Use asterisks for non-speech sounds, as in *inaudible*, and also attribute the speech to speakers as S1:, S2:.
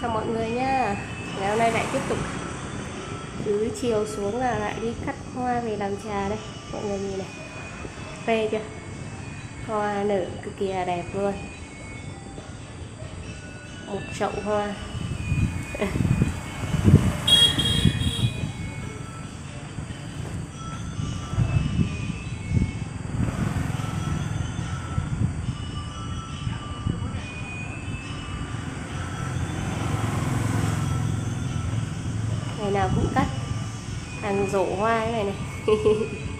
S1: chào mọi người nha. Ngày hôm nay lại tiếp tục cứ chiều xuống là lại đi cắt hoa về làm trà đây, mọi người nhìn này. Phê chưa? Hoa nở cực kỳ là đẹp luôn. Một chậu hoa. *laughs* ngày nào cũng cắt. Hàng rổ hoa thế này này. *laughs*